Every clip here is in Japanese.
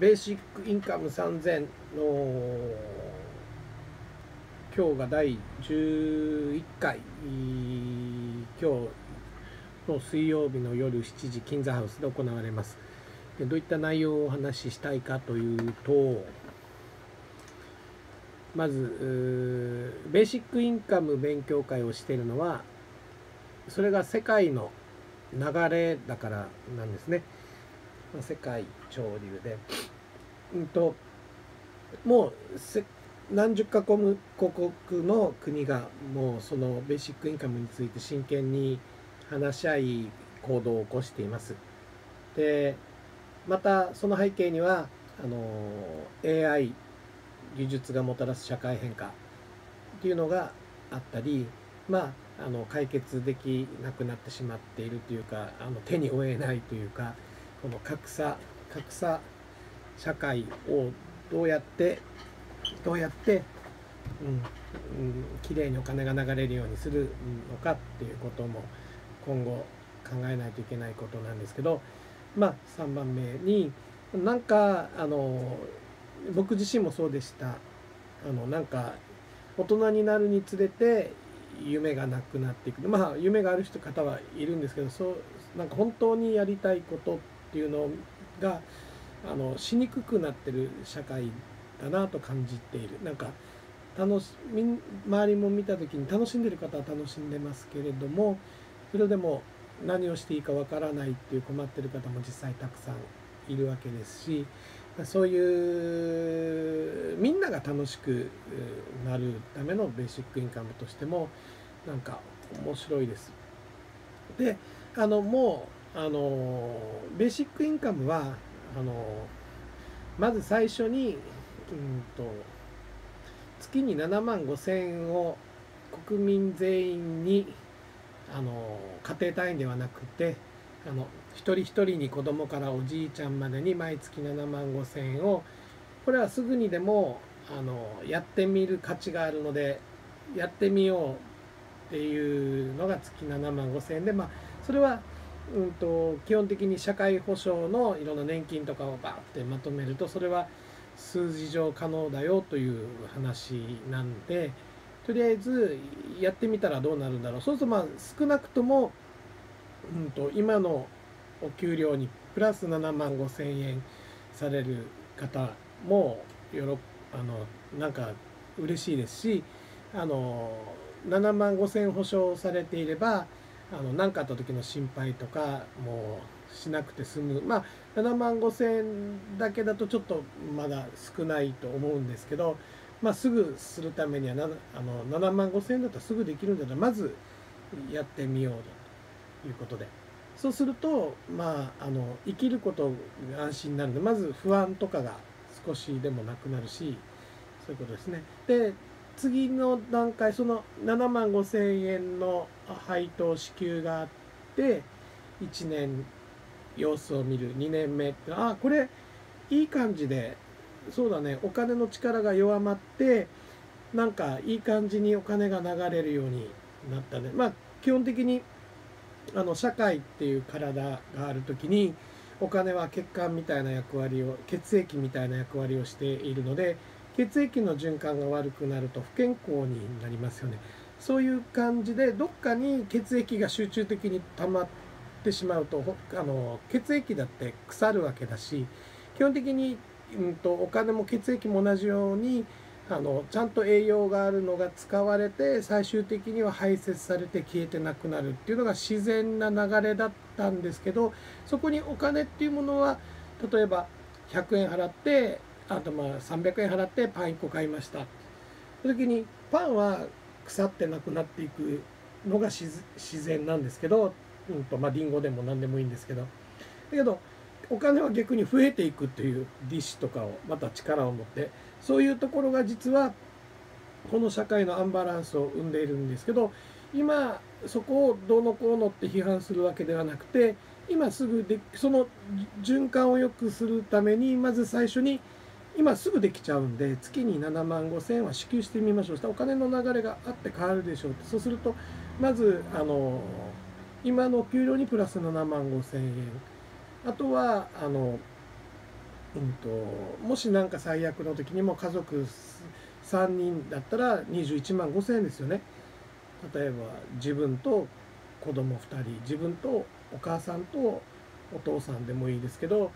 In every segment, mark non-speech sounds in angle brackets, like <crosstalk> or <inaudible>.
ベーシックインカム3000の今日が第11回今日の水曜日の夜7時金座ハウスで行われますでどういった内容をお話ししたいかというとまずベーシックインカム勉強会をしているのはそれが世界の流れだからなんですね。世界潮流で、うんと、もうせ何十か国の国がもうそのベーシックインカムについて真剣に話し合い行動を起こしています。でまたその背景にはあの AI 技術がもたらす社会変化っていうのがあったりまああの解決できなくなってしまっているというかあの手に負えないというかこの格差格差社会をどうやってどうやってうん、うん、きれいにお金が流れるようにするのかっていうことも今後考えないといけないことなんですけどまあ3番目になんかあの僕自身もそうでした。あのなんか大人になるにつれて夢がなくなっていく。まあ夢がある人方はいるんですけどそうなんか本当にやりたいことっていうのがあのしにくくなってる社会だなと感じているなんか楽しみ周りも見た時に楽しんでる方は楽しんでますけれどもそれでも何をしていいかわからないっていう困ってる方も実際たくさんいるわけですしそういうみんなが楽しくなるためのベーシックインカムとしてもなんか面白いです。であのもうあのベーシックインカムはあのまず最初に、うんと、月に7万5千円を国民全員にあの家庭単位ではなくてあの一人一人に子供からおじいちゃんまでに毎月7万5千円をこれはすぐにでもあのやってみる価値があるのでやってみようっていうのが月7万5千円でまあそれは、うんと、基本的に社会保障のいろんな年金とかをバーってまとめるとそれは数字上可能だよという話なんでとりあえずやってみたらどうなるんだろう。そうするとまあ少なくとも、うんと今のお給料にプラス7万5千円される方もよろあのなんか嬉しいですしあの7万5千保証されていればあの何かあった時の心配とかもうしなくて済むまあ7万5千円だけだとちょっとまだ少ないと思うんですけど、まあ、すぐするためにはあの7万5千円だったらすぐできるんだったらまずやってみようということで。そうするとまああの生きることが安心になるのでまず不安とかが少しでもなくなるしそういうことですね。で次の段階その7万5千円の配当支給があって1年様子を見る。2年目ってあこれいい感じでそうだね。お金の力が弱まってなんかいい感じにお金が流れるようになったね。まあ基本的にあの社会っていう体がある時にお金は血管みたいな役割を血液みたいな役割をしているので血液の循環が悪くなると不健康になりますよね。そういう感じでどっかに血液が集中的に溜まってしまうとあの血液だって腐るわけだし基本的に、うんと、お金も血液も同じようにあのちゃんと栄養があるのが使われて最終的には排泄されて消えてなくなるっていうのが自然な流れだったんですけどそこにお金っていうものは例えば100円払ってあとまあ300円払ってパン1個買いました。その時にパンは腐ってなくなっていくのが自然なんですけど、うんとまあ、リンゴでも何でもいいんですけど。だけどお金は逆に増えていくっていうディッシュとかをまた力を持って。そういうところが実はこの社会のアンバランスを生んでいるんですけど今そこをどうのこうのって批判するわけではなくて今すぐでその循環を良くするためにまず最初に今すぐできちゃうんで月に7万5千円は支給してみましょう。したお金の流れがあって変わるでしょうそうするとまずあの今の給料にプラス7万5千円。あとはあのうんと、もし何か最悪の時にも家族3人だったら21万5,000円ですよね。例えば自分と子供2人自分とお母さんとお父さんでもいいですけど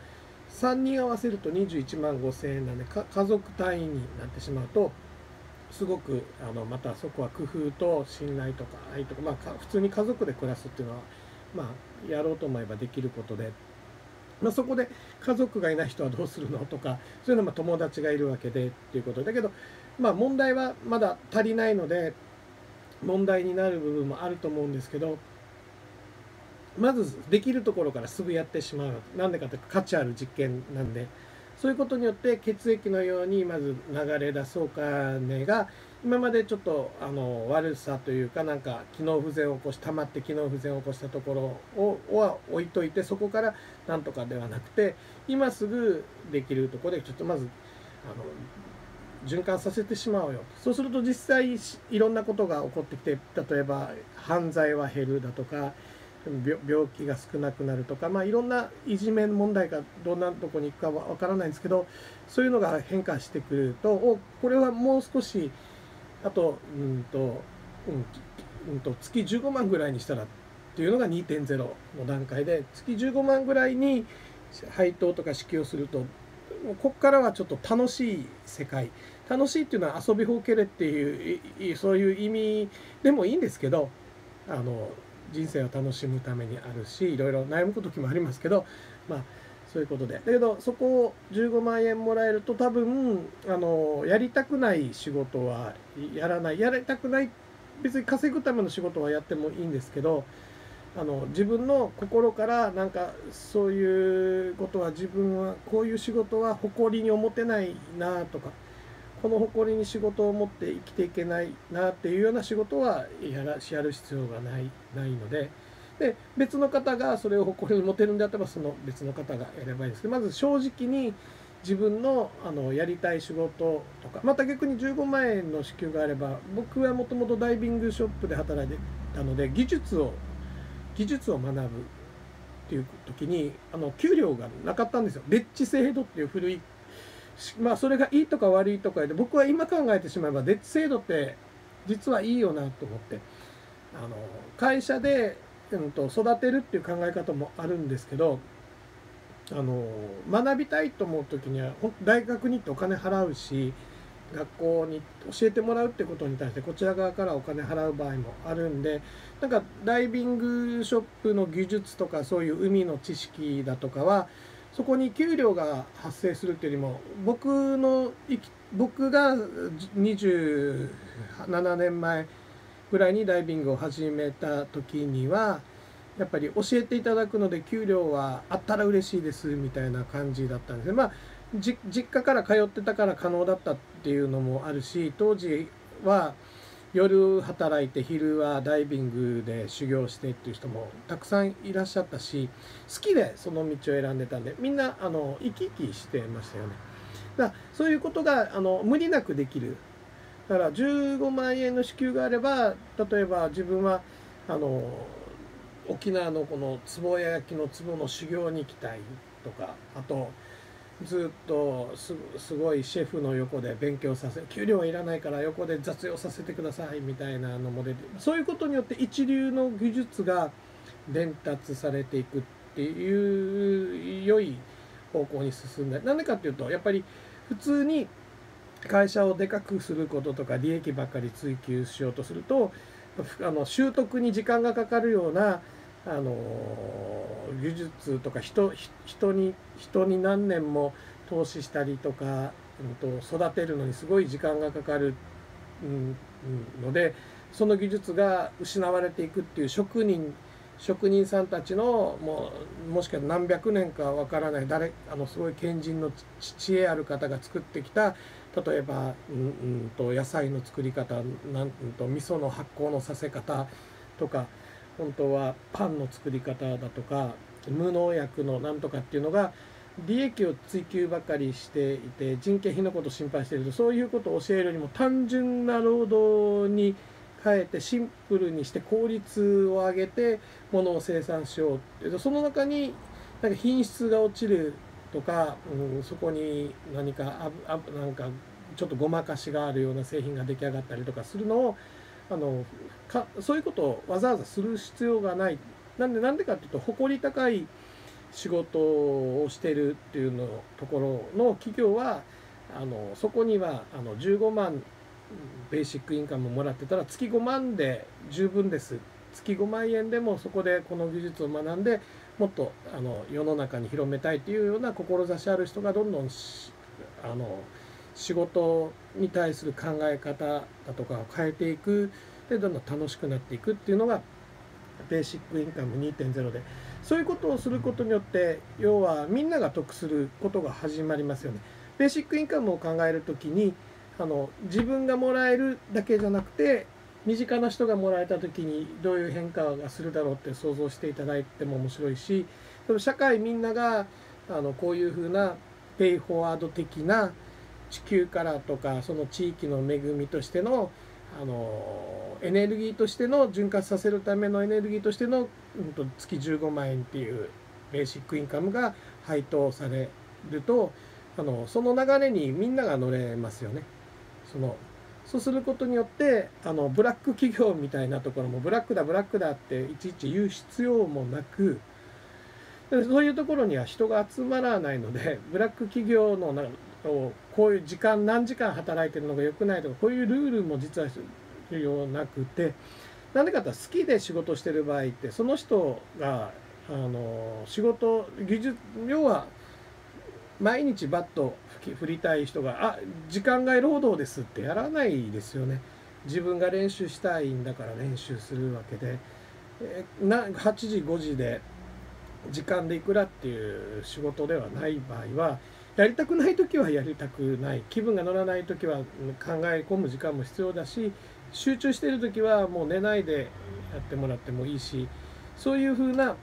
3人合わせると21万5,000円なんで家族単位になってしまうとすごくあのまたそこは工夫と信頼とか愛とか、まあ、普通に家族で暮らすっていうのは、まあ、やろうと思えばできることで、まあ、そこで家族がいない人はどうするのとかそういうのは友達がいるわけでっていうことだけど、まあ、問題はまだ足りないので問題になる部分もあると思うんですけどまずできるところからすぐやってしまうなんでかというと価値ある実験なんで。そういうことによって血液のようにまず流れ出すお金が今までちょっとあの悪さというかなんか機能不全を起こし溜まって機能不全を起こしたところをは置いといてそこからなんとかではなくて今すぐできるところでちょっとまずあの循環させてしまおうよそうすると実際いろんなことが起こってきて例えば犯罪は減るだとか病気が少なくなるとか、まあ、いろんないじめ問題がどんなとこに行くかわからないんですけどそういうのが変化してくるとおこれはもう少しあとうんと,、うんうん、と月15万ぐらいにしたらっていうのが2.0の段階で月15万ぐらいに配当とか支給をするとここからはちょっと楽しい世界。楽しいっていうのは遊びほうけれっていうそういう意味でもいいんですけどあの人生を楽しむためにあるしいろいろ悩む時もありますけどまあそういうことで。だけどそこを15万円もらえると多分あのやりたくない仕事はやらない。やりたくない別に稼ぐための仕事はやってもいいんですけどあの自分の心からなんかそういうことは自分はこういう仕事は誇りに思ってないなとかこの誇りに仕事を持って生きていけないなっていうような仕事はやらしやる必要がないないのでで別の方がそれを誇りに持てるんであればその別の方がやればいいですけどまず正直に自分のあのやりたい仕事とかまた逆に15万円の支給があれば僕はもともとダイビングショップで働いてたので技術を技術を学ぶっていう時にあの給料がなかったんですよ。レッジ制度っていう古いまあそれがいいとか悪いとかで僕は今考えてしまえばデッチ制度って実はいいよなと思ってあの会社で、うんと、育てるっていう考え方もあるんですけどあの学びたいと思う時には大学に行ってお金払うし学校に教えてもらうってことに対してこちら側からお金払う場合もあるんでなんかダイビングショップの技術とかそういう海の知識だとかはそこに給料が発生するっていうよりも僕の僕が27年前ぐらいにダイビングを始めた時にはやっぱり教えていただくので給料はあったら嬉しいですみたいな感じだったんですね。まあ実家から通ってたから可能だったっていうのもあるし当時は夜働いて昼はダイビングで修行してっていう人もたくさんいらっしゃったし好きでその道を選んでたんでみんなあの生き生きしてましたよね。だからそういうことがあの無理なくできる。だから15万円の支給があれば例えば自分はあの沖縄のこの壺焼きの壺の修行に行きたいとかあとずっとすごいシェフの横で勉強させ給料はいらないから横で雑用させてくださいみたいなのも出てそういうことによって一流の技術が伝達されていくっていう良い方向に進んでなんでかっていうとやっぱり普通に会社をでかくすることとか利益ばっかり追求しようとするとあの習得に時間がかかるようなあの技術とか人人に人に何年も投資したりとか、うん、と育てるのにすごい時間がかかる、うん、のでその技術が失われていくっていう職人職人さんたちのもうもしかしたら何百年かわからない誰あのすごい賢人の知恵ある方が作ってきた例えば、うん、うんと野菜の作り方なん、うんと味噌の発酵のさせ方とか本当はパンの作り方だとか無農薬のなんとかっていうのが利益を追求ばかりしていて人件費のことを心配しているとそういうことを教えるよりも単純な労働に変えてシンプルにして効率を上げて物を生産しようってう。その中になんか品質が落ちるとか、うん、そこに何かああなんかちょっとごまかしがあるような製品が出来上がったりとかするのをあのかそういうことをわざわざする必要がない。なんでなんでかっていうと誇り高い仕事をしてるっていうのところの企業はあのそこにはあの15万ベーシックインカムもらってたら月5万で十分です。月5万円でもそこでこの技術を学んでもっとあの世の中に広めたいというような志ある人がどんどんあの仕事に対する考え方だとかを変えていくでどんどん楽しくなっていくっていうのがベーシックインカム2.0でそういうことをすることによって要はみんなが得することが始まりますよね。ベーシックインカムを考える時にあの自分がもらえるだけじゃなくて身近な人がもらえた時にどういう変化がするだろうって想像していただいても面白いし社会みんながあのこういうふうなペイフォワード的な地球からとかその地域の恵みとしてのあのエネルギーとしての潤滑させるためのエネルギーとしての、うん、と月15万円っていうベーシックインカムが配当されるとあのその流れにみんなが乗れますよね。そのそうすることによってあのブラック企業みたいなところもブラックだブラックだっていちいち言う必要もなくそういうところには人が集まらないのでブラック企業のこういう時間何時間働いてるのが良くないとかこういうルールも実は必要なくてなんでかって好きで仕事してる場合ってその人があの仕事技術要は毎日バット振りたい人が「あ時間外労働です」ってやらないですよね。自分が練習したいんだから練習するわけで、えな8時5時で時間でいくらっていう仕事ではない場合はやりたくない時はやりたくない。気分が乗らない時は考え込む時間も必要だし集中している時はもう寝ないでやってもらってもいいしそういうふうな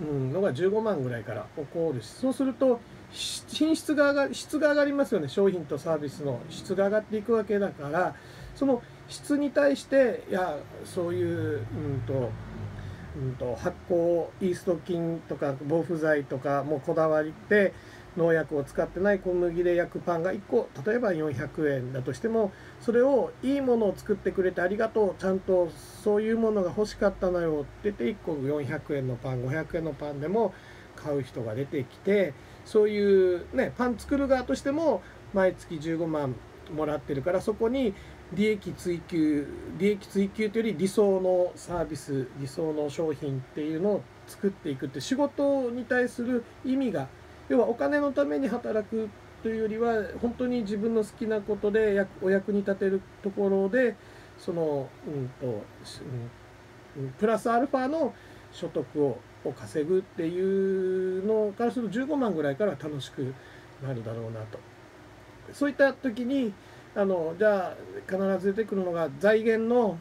のが15万ぐらいから起こるしそうすると品質が上が質が上がりますよね。商品とサービスの質が上がっていくわけだからその質に対していやそういう、うんとうんと、発酵イースト菌とか防腐剤とかもこだわりって農薬を使ってない小麦で焼くパンが1個例えば400円だとしてもそれをいいものを作ってくれてありがとうちゃんとそういうものが欲しかったのよって言って1個400円のパン500円のパンでも買う人が出てきてそういうねパン作る側としても毎月15万もらってるからそこに利益追求利益追求というより理想のサービス理想の商品っていうのを作っていくって仕事に対する意味が要はお金のために働くというよりは本当に自分の好きなことでお役に立てるところでその、うんとうん、プラスアルファの所得をを稼ぐっていうのからすると15万ぐらいから楽しくなるだろうなと。そういった時にあのじゃあ必ず出てくるのが財源の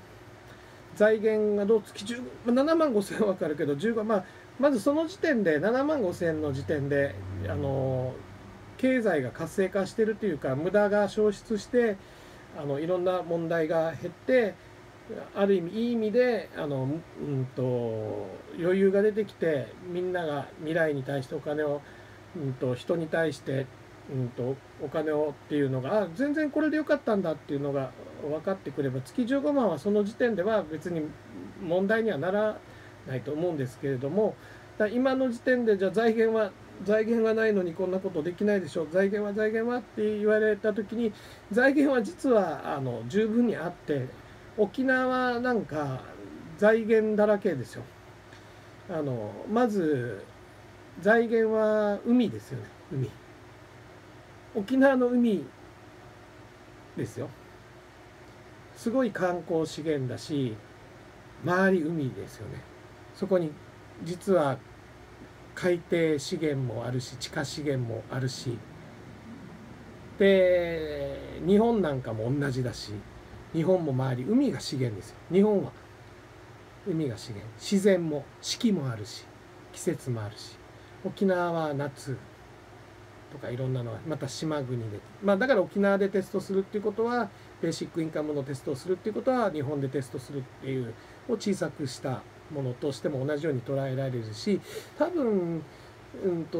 財源がどう月10 7万5千円は分かるけど15まあまずその時点で7万5千円の時点であの経済が活性化してるというか無駄が消失してあのいろんな問題が減ってある意味いい意味であの、うんと、余裕が出てきてみんなが未来に対してお金を、うんと、人に対して、うんと、お金をっていうのがあ全然これでよかったんだっていうのが分かってくれば月15万はその時点では別に問題にはならないと思うんですけれども今の時点でじゃあ財源は財源がないのにこんなことできないでしょう。財源は財源はって言われた時に財源は実はあの十分にあって沖縄なんか財源だらけですよ。あのまず財源は海ですよね。海。沖縄の海ですよ。すごい観光資源だし周り海ですよね。そこに実は海底資源もあるし地下資源もあるし。で日本なんかも同じだし日本も周り海が資源ですよ。日本は海が資源。自然も四季もあるし季節もあるし。沖縄は夏とかいろんなのはまた島国で。まあだから沖縄でテストするっていうことはベーシックインカムのテストをするっていうことは日本でテストするっていうを小さくしたものとしても同じように捉えられるし多分うんと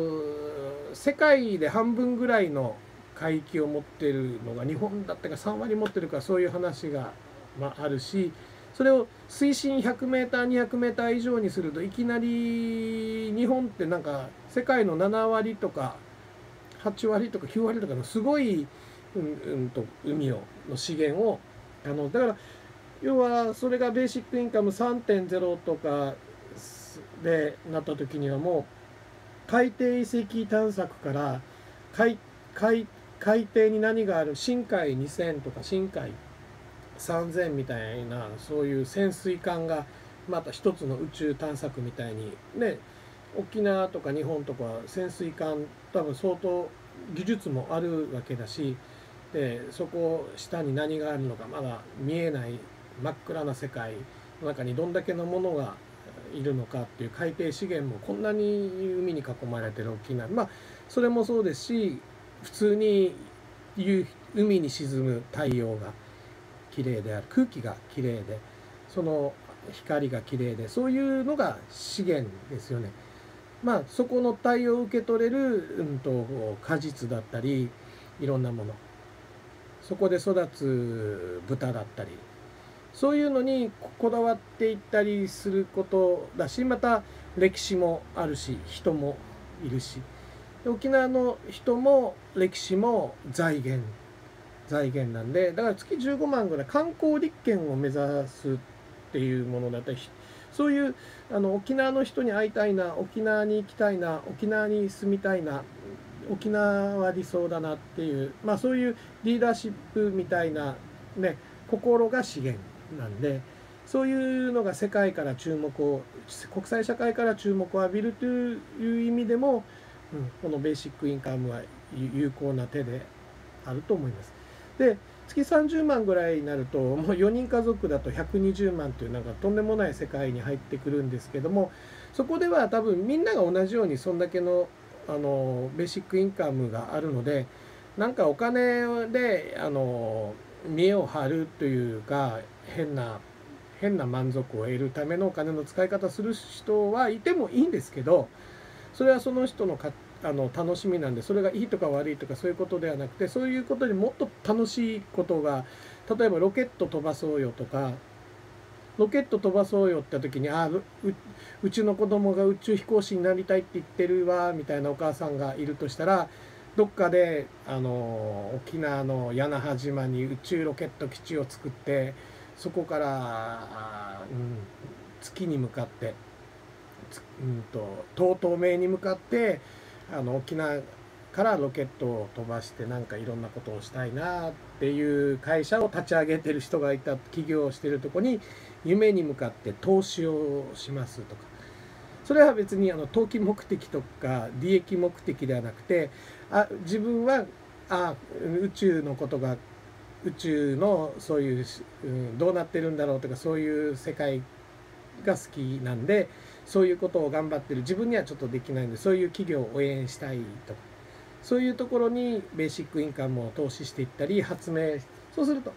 世界で半分ぐらいの海域を持ってるのが日本だったか3割持ってるかそういう話が、まあ、あるしそれを水深 100m200m 以上にするといきなり日本ってなんか世界の7割とか8割とか9割とかのすごい、うん、うんと海をの資源をあのだから要はそれがベーシックインカム3.0とかでなった時にはもう海底遺跡探索から海海海底に何がある深海2000とか深海3000みたいなそういう潜水艦がまた一つの宇宙探索みたいにね沖縄とか日本とか潜水艦多分相当技術もあるわけだしでそこ下に何があるのかまだ見えない真っ暗な世界の中にどんだけのものがいるのかっていう海底資源もこんなに海に囲まれてる沖縄。まあそれもそうですし普通に海に沈む太陽が綺麗である。空気が綺麗でその光が綺麗でそういうのが資源ですよね。まあそこの太陽を受け取れる、うんと、果実だったりいろんなもの。そこで育つ豚だったりそういうのにこだわっていったりすることだしまた歴史もあるし人もいるし。沖縄の人も歴史も財源財源なんでだから月15万ぐらい観光立県を目指すっていうものだったりそういうあの沖縄の人に会いたいな沖縄に行きたいな沖縄に住みたいな沖縄は理想だなっていうまあそういうリーダーシップみたいなね心が資源。なんでそういうのが世界から注目を国際社会から注目を浴びるという意味でも、うん、このベーシックインカムは有効な手であると思います。で月30万ぐらいになるともう4人家族だと120万というなんかとんでもない世界に入ってくるんですけどもそこでは多分みんなが同じようにそんだけのあのベーシックインカムがあるのでなんかお金であの見栄を張るというか変な変な満足を得るためのお金の使い方する人はいてもいいんですけどそれはその人のかあの楽しみなんでそれがいいとか悪いとかそういうことではなくてそういうことにもっと楽しいことが例えばロケット飛ばそうよとかロケット飛ばそうよって時にあううちの子供が宇宙飛行士になりたいって言ってるわみたいなお母さんがいるとしたらどっかであの沖縄の屋那覇島に宇宙ロケット基地を作ってそこからうん、月に向かって、うんと、と東東名に向かってあの沖縄からロケットを飛ばしてなんかいろんなことをしたいなっていう会社を立ち上げてる人がいた起業をしてるとこに夢に向かって投資をしますとか。それは別にあの投機目的とか利益目的ではなくてあ自分はあ宇宙のことが宇宙のそういう、うん、どうなってるんだろうとかそういう世界が好きなんでそういうことを頑張ってる。自分にはちょっとできないんでそういう企業を応援したいとかそういうところにベーシックインカムを投資していったり発明そうすると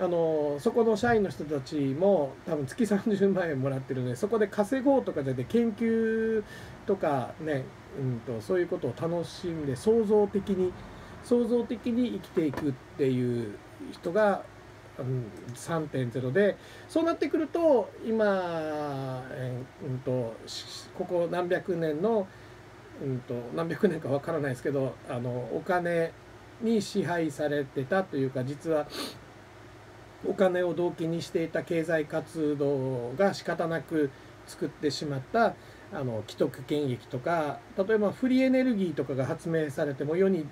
あのそこの社員の人たちも多分月30万円もらってるのでそこで稼ごうとかじゃなくて研究とかね、うんと、そういうことを楽しんで創造的に創造的に生きていくっていう人が、うん、3.0でそうなってくると今、うんと、ここ何百年の、うんと、何百年かわからないですけどあのお金に支配されてたというか実はお金を動機にしていた経済活動が仕方なく作ってしまったあの既得権益とか例えばフリーエネルギーとかが発明されても世に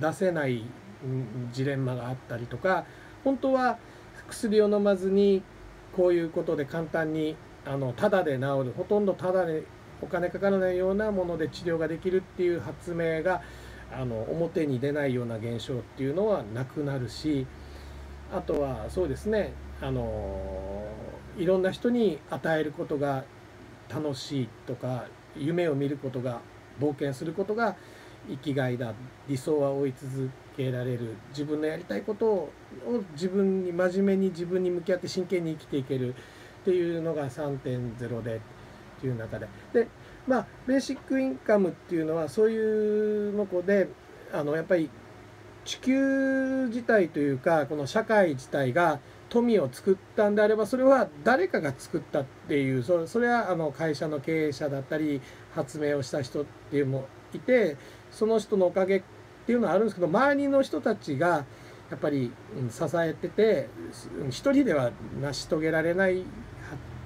出せないジレンマがあったりとか本当は薬を飲まずにこういうことで簡単にあのタダで治るほとんどタダでお金かからないようなもので治療ができるっていう発明があの表に出ないような現象っていうのはなくなるしあとはそうですねあのいろんな人に与えることが楽しいとか夢を見ることが冒険することが生きがいだ理想は追い続けられる自分のやりたいことを自分に真面目に自分に向き合って真剣に生きていけるっていうのが3.0でっていう中で。でまあベーシックインカムっていうのはそういうのこであのやっぱり地球自体というかこの社会自体が富を作ったんであればそれは誰かが作ったっていうそれそれはあの会社の経営者だったり発明をした人っていうのもいてその人のおかげっていうのはあるんですけど周りの人たちがやっぱり支えてて一人では成し遂げられない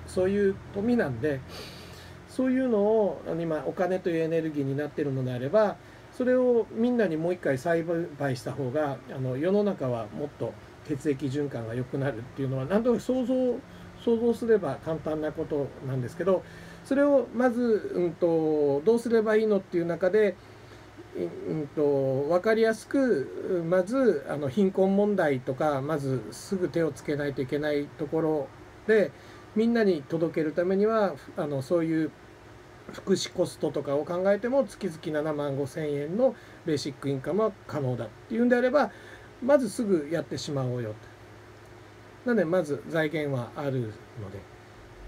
そういう富なんでそういうのを今お金というエネルギーになってるのであればそれをみんなにもう一回栽培した方があの世の中はもっと血液循環が良くなるっていうのは何となく想像想像すれば簡単なことなんですけどそれをまず、うんと、どうすればいいのっていう中で、うんと、分かりやすくまずあの貧困問題とかまずすぐ手をつけないといけないところでみんなに届けるためにはあのそういう福祉コストとかを考えても月々7万5千円のベーシックインカムは可能だっていうんであればまずすぐやってしまおうよ。なのでまず財源はあるので。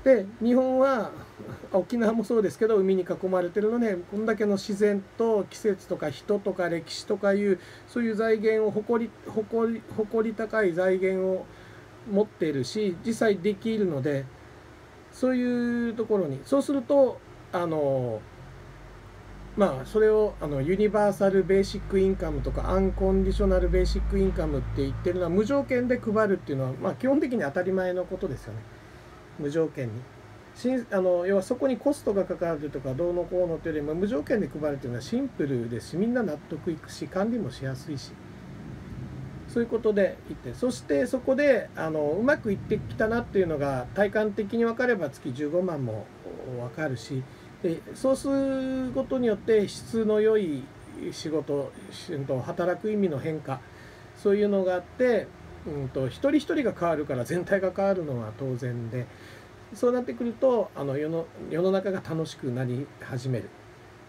で日本は <laughs> 沖縄もそうですけど海に囲まれてるのでこんだけの自然と季節とか人とか歴史とかいうそういう財源を誇り誇り誇り高い財源を持っているし実際できるのでそういうところにそうするとあのまあそれをあのユニバーサル・ベーシック・インカムとかアンコンディショナル・ベーシック・インカムって言ってるのは無条件で配るっていうのは、まあ、基本的に当たり前のことですよね無条件にし。あの要はそこにコストがかかるとかどうのこうのというよりも無条件で配るというのはシンプルですしみんな納得いくし管理もしやすいしそういうことでいってそしてそこであのうまくいってきたなっていうのが体感的に分かれば月15万も分かるしでそうすることによって質の良い仕事働く意味の変化そういうのがあって、うんと、一人一人が変わるから全体が変わるのは当然でそうなってくるとあの世の世の中が楽しくなり始める。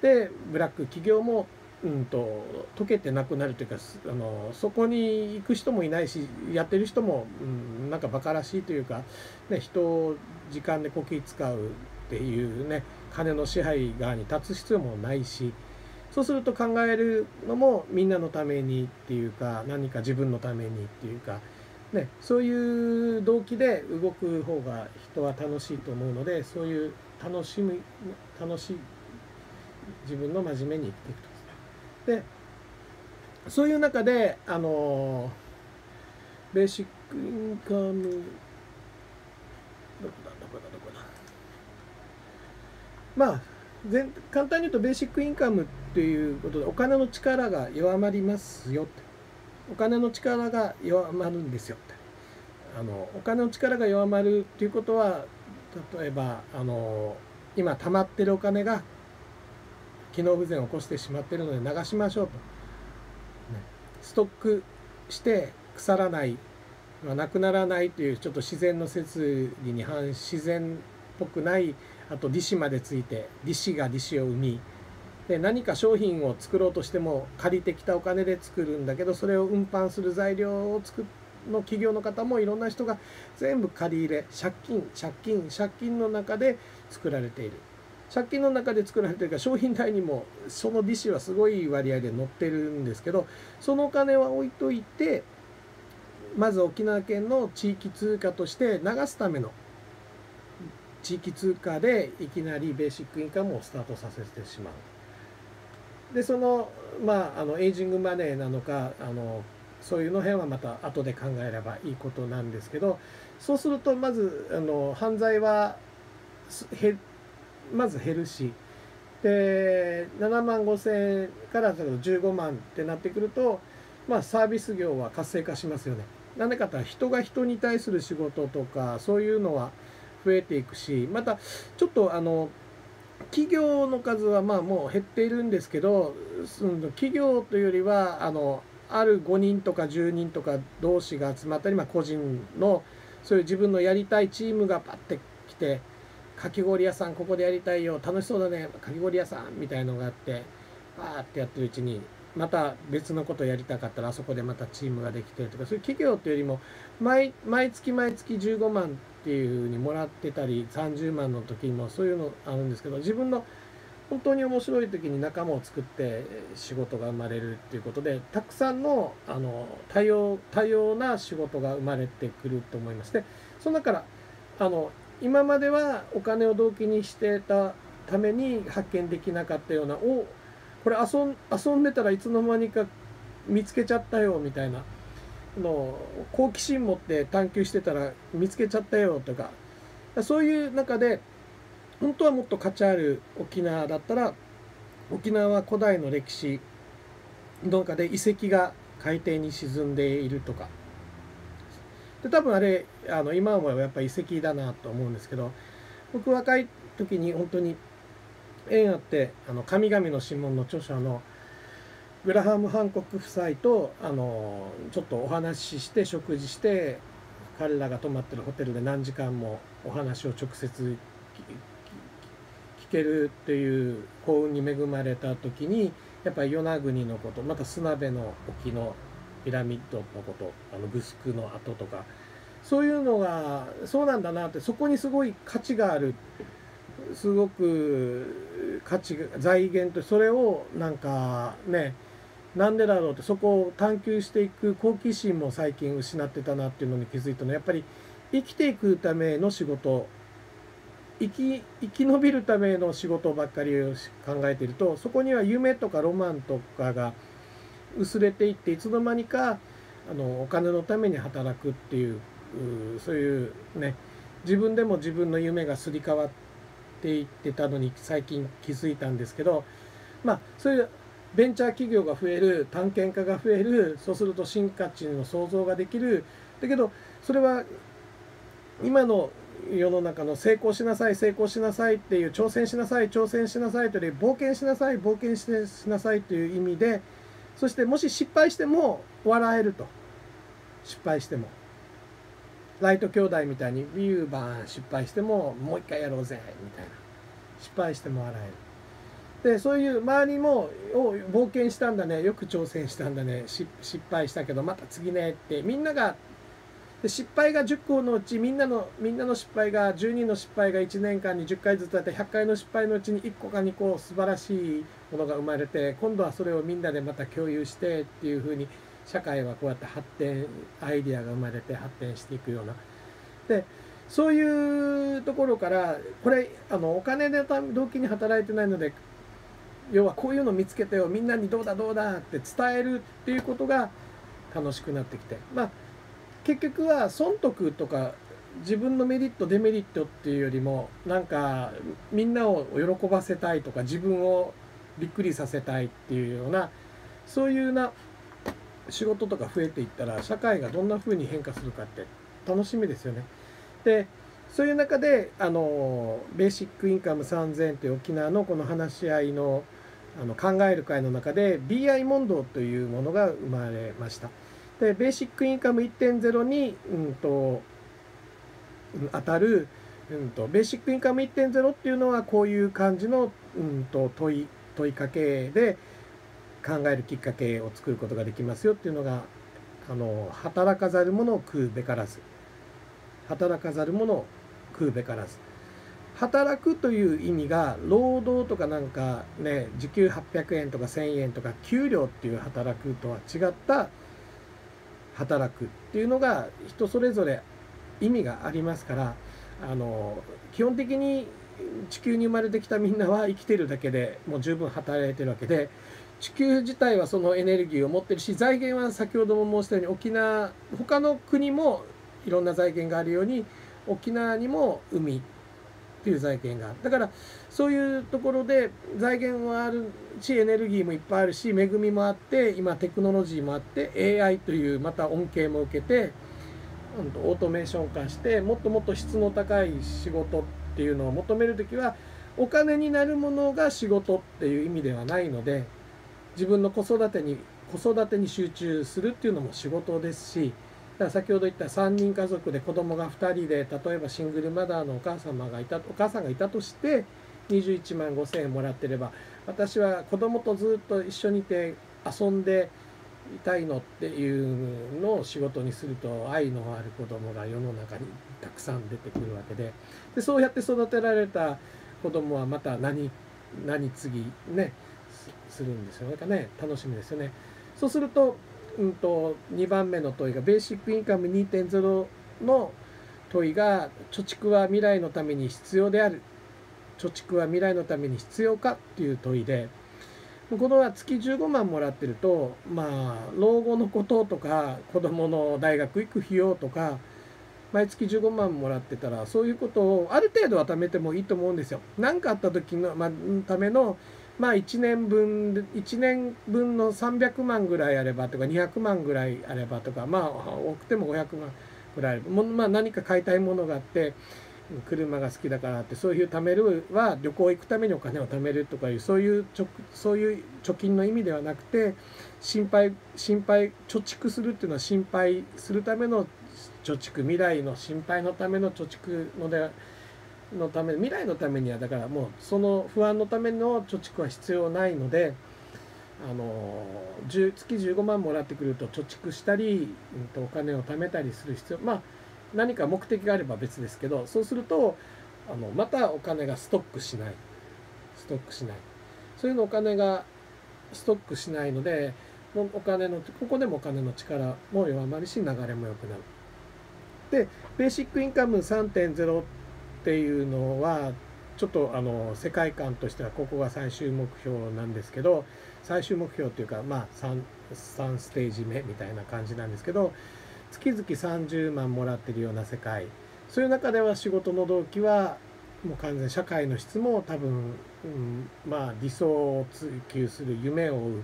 でブラック企業もうんと溶けてなくなるというかあのそこに行く人もいないしやってる人も、うん、なんかバカらしいというか、ね、人を時間でこき使うっていうね金の支配側に立つ必要もないしそうすると考えるのもみんなのためにっていうか何か自分のためにっていうか、ね、そういう動機で動く方が人は楽しいと思うのでそういう楽しみ楽しい自分の真面目に生きていくと。でそういう中であのベーシックインカムどこだどこだどこだまあ簡単に言うとベーシックインカムっていうことでお金の力が弱まりますよって。お金の力が弱まるんですよって。あのお金の力が弱まるっていうことは例えばあの今溜まってるお金が機能不全を起こしてしまってるので流しましょうと、ね、ストックして腐らないなくならないというちょっと自然の摂理に反自然っぽくないあと利子までついて利子が利子を生みで何か商品を作ろうとしても借りてきたお金で作るんだけどそれを運搬する材料を作の企業の方もいろんな人が全部借り入れ借金借金借金の中で作られている。借金の中で作られているから商品代にもその利子はすごい割合で載ってるんですけどそのお金は置いといてまず沖縄県の地域通貨として流すための地域通貨でいきなりベーシックインカムをスタートさせてしまう。でそのまああのエイジングマネーなのかあのそういうの辺はまた後で考えればいいことなんですけどそうするとまずあの犯罪はへまず減るしで7万5千円から15万ってなってくると、まあ、サービス業は活性化しますよね。なんでかって人が人に対する仕事とかそういうのは増えていくしまたちょっとあの企業の数はまあもう減っているんですけど企業というよりはあのある5人とか10人とか同士が集まったり、まあ、個人のそういう自分のやりたいチームがパッて来てかき氷屋さんここでやりたいよ楽しそうだねかき氷屋さんみたいのがあってバーってやってるうちにまた別のことやりたかったらあそこでまたチームができてとかそういう企業というよりも毎月毎月15万っていうふうにもらってたり30万の時もそういうのあるんですけど自分の本当に面白い時に仲間を作って仕事が生まれるっていうことでたくさんのあの多様多様な仕事が生まれてくると思いましてその中からあの今まではお金を動機にしてたために発見できなかったようなおこれ遊ん遊んでたらいつの間にか見つけちゃったよみたいなの好奇心持って探求してたら見つけちゃったよとかそういう中で本当はもっと価値ある沖縄だったら沖縄は古代の歴史の中で遺跡が海底に沈んでいるとか。で多分あれあの今思えばやっぱ遺跡だなと思うんですけど僕若い時に本当に縁あってあの神々の指紋の著者のグラハム・ハンコック夫妻とあのちょっとお話しして食事して彼らが泊まってるホテルで何時間もお話を直接聞けるっていう幸運に恵まれた時にやっぱり与那国のことまた砂辺の沖のピラミッドのことあのグスクの跡とかそういうのがそうなんだなってそこにすごい価値があるすごく価値が財源とそれをなんかねなんでだろうってそこを探求していく好奇心も最近失ってたなっていうのに気づいたの。はやっぱり生きていくための仕事生き生き延びるための仕事ばっかりを考えているとそこには夢とかロマンとかが薄れていっていつの間にかあのお金のために働くっていうそういうね自分でも自分の夢がすり替わっていってたのに最近気づいたんですけどまあそういうベンチャー企業が増える探検家が増えるそうすると新価値の創造ができる。だけどそれは今の世の中の成功しなさい成功しなさいっていう挑戦しなさい挑戦しなさいという冒険しなさい冒険しなさいという意味でそしてもし失敗しても笑えると。失敗しても。ライト兄弟みたいにビューバーン失敗してももう一回やろうぜみたいな。失敗しても笑える。でそういう周りもお冒険したんだね。よく挑戦したんだね。失敗したけどまた次ねって。みんながで失敗が10個のうちみんなのみんなの失敗が10人の失敗が1年間に10回ずつあって100回の失敗のうちに1個か2個素晴らしいものが生まれて今度はそれをみんなでまた共有してっていうふうに社会はこうやって発展アイディアが生まれて発展していくような。でそういうところからこれあのお金で動機に働いてないので要はこういうの見つけてよみんなにどうだどうだって伝えるっていうことが楽しくなってきてまあ結局は損得とか自分のメリットデメリットっていうよりもなんかみんなを喜ばせたいとか自分をびっくりさせたいっていうようなそういうな仕事とか増えていったら社会がどんな風に変化するかって楽しみですよね。でそういう中であのベーシックインカム3000という沖縄のこの話し合いのあの考える会の中で BI 問答というものが生まれました。でベーシックインカム1.0に、うんと、当たる、うんと、ベーシックインカム1.0っていうのはこういう感じの、うんと、問い問いかけで考えるきっかけを作ることができますよっていうのがあの働かざる者を食うべからず働かざる者を食うべからず働くという意味が労働とかなんかね時給800円とか1000円とか給料っていう働くとは違った働くっていうのが人それぞれ意味がありますからあの基本的に地球に生まれてきたみんなは生きてるだけでもう十分働いてるわけで地球自体はそのエネルギーを持ってるし財源は先ほども申したように沖縄他の国もいろんな財源があるように沖縄にも海っていう財源が。あるだからそういうところで財源はあるしエネルギーもいっぱいあるし恵みもあって今テクノロジーもあって AI というまた恩恵も受けてオートメーション化してもっともっと質の高い仕事っていうのを求める時はお金になるものが仕事っていう意味ではないので自分の子育てに子育てに集中するっていうのも仕事ですしら先ほど言った3人家族で子供が2人で例えばシングルマザーのお母様がいたお母さんがいたとして21万5,000円もらってれば私は子供とずっと一緒にいて遊んでいたいのっていうのを仕事にすると愛のある子供が世の中にたくさん出てくるわけででそうやって育てられた子供はまた何何次ねするんですよね。ね楽しみですよね。そうすると,、うんと、2番目の問いがベーシックインカム2.0の問いが貯蓄は未来のために必要である貯蓄は未来のために必要かっていう問いでこのは月15万もらってるとまあ老後のこととか子どもの大学行く費用とか毎月15万もらってたらそういうことをある程度は貯めてもいいと思うんですよ。何かあった時の、まあ、ためのまあ1年分1年分の300万ぐらいあればとか200万ぐらいあればとかまあ多くても500万ぐらいあればまあ、何か買いたいものがあって車が好きだからってそういう貯めるは旅行行くためにお金を貯めるとかいうそういうそういう貯金の意味ではなくて心配心配貯蓄するっていうのは心配するための貯蓄未来の心配のための貯蓄のでのため未来のためにはだからもうその不安のための貯蓄は必要ないのであの月15万もらってくると貯蓄したり、うん、とお金を貯めたりする必要まあ何か目的があれば別ですけどそうするとあのまたお金がストックしないストックしないそういうのお金がストックしないのでお金のここでもお金の力も弱まるし流れも良くなる。でベーシックインカム3.0っていうのはちょっとあの世界観としてはここが最終目標なんですけど最終目標っていうかまあ 3, 3ステージ目みたいな感じなんですけど月々30万もらってるような世界。そういう中では仕事の動機はもう完全社会の質も多分、うん、まあ理想を追求する夢を追う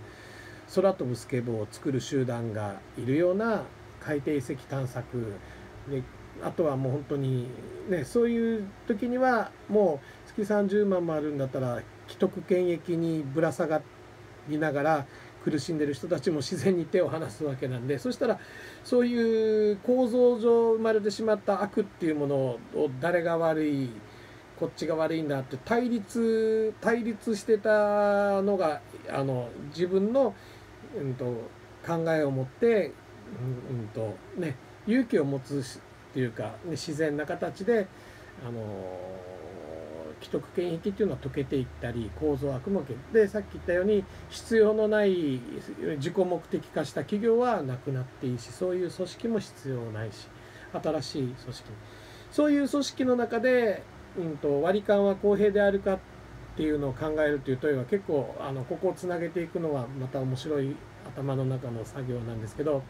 空飛ぶスケボーを作る集団がいるような海底遺跡探索であとはもう本当にねそういう時にはもう月30万もあるんだったら既得権益にぶら下がりながら苦しんでる人たちも自然に手を離すわけなんでそしたらそういう構造上生まれてしまった悪っていうものを誰が悪いこっちが悪いんだって対立対立してたのがあの自分の、うんと、考えを持って、うんうんとね、勇気を持つっていうか、自然な形であの既得権益っていうのは溶けていったり構造悪もでさっき言ったように必要のない自己目的化した企業はなくなっていいしそういう組織も必要ないし新しい組織。そういう組織の中で、うんと、割り勘は公平であるかっていうのを考えるという問いは結構あのここをつなげていくのはまた面白い頭の中の作業なんですけど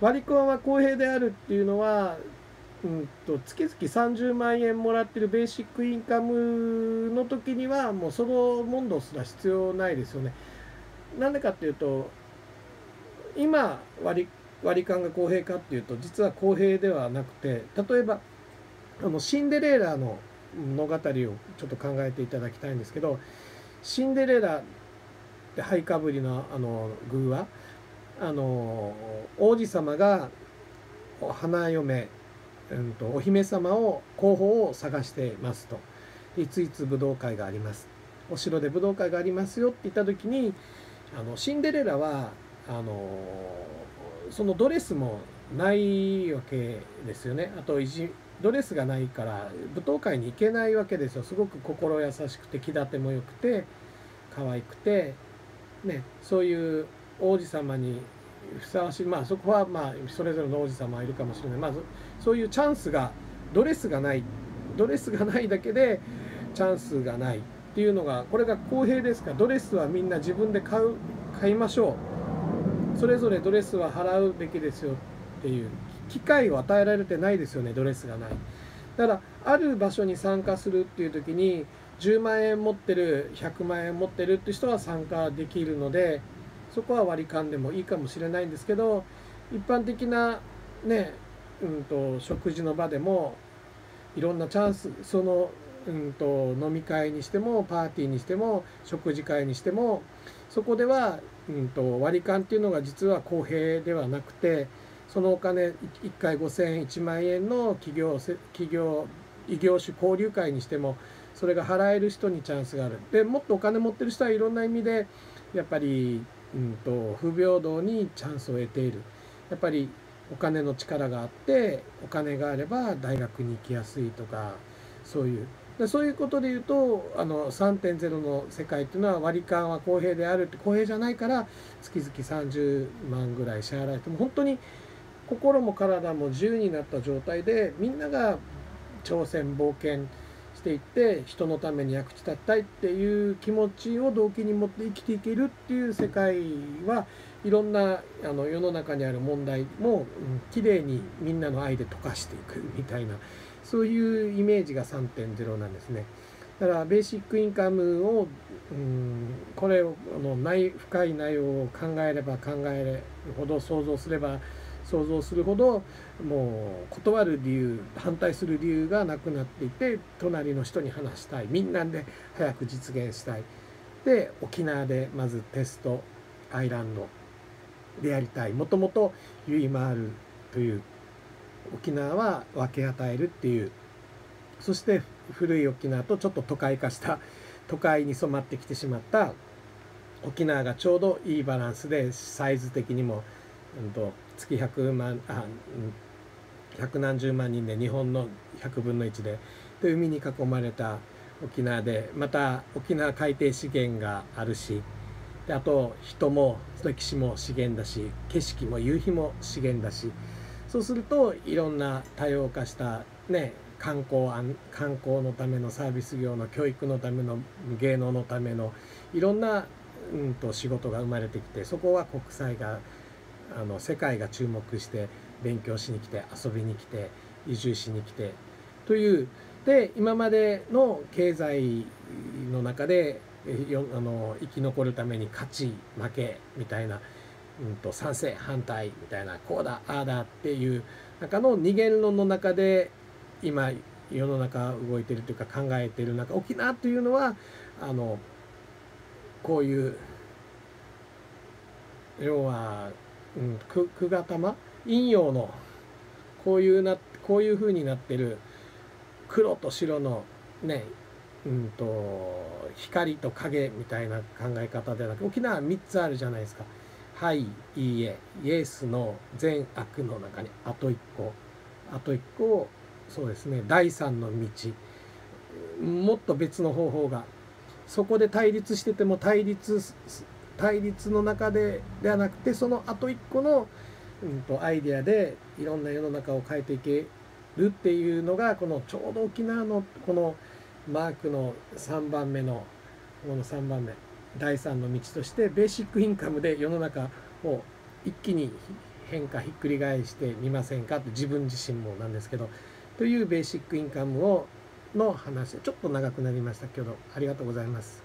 割り勘は公平であるっていうのはうんと月々30万円もらってるベーシックインカムの時にはもうその問答すら必要ないですよね。なんでかっていうと今割り割り勘が公平かっていうと実は公平ではなくて例えばあのシンデレラの物語をちょっと考えていただきたいんですけどシンデレラって灰かぶりのあの偶話あの王子様が花嫁うんと、お姫様を候補を探してますと。いついつ武道会があります。お城で武道会がありますよって言った時にあのシンデレラはあのそのドレスもないわけですよね。あとドレスがないから舞踏会に行けないわけですよ。すごく心優しくて気立てもよくて可愛くてねそういう王子様にふさわしいまあそこはまあそれぞれの王子様はいるかもしれない。まあそういうチャンスがドレスがないドレスがないだけでチャンスがないっていうのがこれが公平ですか？らドレスはみんな自分で買う買いましょう。それぞれドレスは払うべきですよっていう。機会を与えられてないですよねドレスがない。だからある場所に参加するっていう時に10万円持ってる100万円持ってるって人は参加できるのでそこは割り勘でもいいかもしれないんですけど一般的なね、うんと、食事の場でもいろんなチャンスその、うんと、飲み会にしてもパーティーにしても食事会にしてもそこでは、うんと、割り勘っていうのが実は公平ではなくてそのお金1回5000円1万円の企業企業異業種交流会にしてもそれが払える人にチャンスがある。でもっとお金持ってる人はいろんな意味でやっぱりうんと、不平等にチャンスを得ている。やっぱりお金の力があってお金があれば大学に行きやすいとかそういう。でそういうことで言うとあの3.0の世界っていうのは割り勘は公平であるって公平じゃないから月々30万ぐらい支払えても本当に心も体も自由になった状態でみんなが挑戦冒険していって人のために役立ちたいっていう気持ちを動機に持って生きていけるっていう世界はいろんなあの世の中にある問題も、うん、きれいにみんなの愛で溶かしていくみたいなそういうイメージが3.0なんですね。だからベーシックインカムを、うん、これをあの内深い内容を考えれば考えるほど想像すれば想像するほどもう断る理由反対する理由がなくなっていて隣の人に話したいみんなで早く実現したい。で沖縄でまずテストアイランドでやりたい。もともとユイマールという沖縄は分け与えるっていうそして古い沖縄とちょっと都会化した都会に染まってきてしまった沖縄がちょうどいいバランスでサイズ的にも、うんと、月100万あうん百何十万人で日本の100分の1でで海に囲まれた沖縄でまた沖縄海底資源があるしであと人も歴史も資源だし景色も夕日も資源だしそうするといろんな多様化したね観光観光のためのサービス業の教育のための芸能のためのいろんな、うんと、仕事が生まれてきてそこは国際があの世界が注目して勉強しに来て遊びに来て移住しに来てというで今までの経済の中でよあの生き残るために勝ち負けみたいな、うんと、賛成反対みたいなこうだああだっていう中の二元論の中で今世の中動いてるというか考えてる中沖縄というのはあのこういう要は、うん、く久我玉陰陽のこういうなこういう風になってる黒と白のねうんと光と影みたいな考え方ではなく沖縄は3つあるじゃないですか。はい、いいえ、イエスの善悪の中にあと1個、あと1個、そうですね、第三の道、もっと別の方法が、そこで対立してても対立、対立の中でではなくて、そのあと1個の、うんと、アイデアでいろんな世の中を変えていけるっていうのが、このちょうど沖縄のこの、マークの3番目のこの3番目第3の道としてベーシックインカムで世の中を一気に変化ひっくり返してみませんかって自分自身もなんですけどというベーシックインカムをの話ちょっと長くなりましたけどありがとうございます。